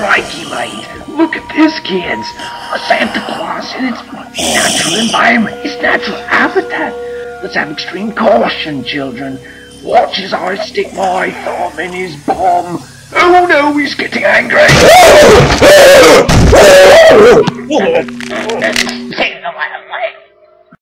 Crikey, mate. Look at this, kids. A Santa Claus in its natural environment, its natural habitat. Let's have extreme caution, children. Watch as I stick my thumb in his bum. Oh no, he's getting angry.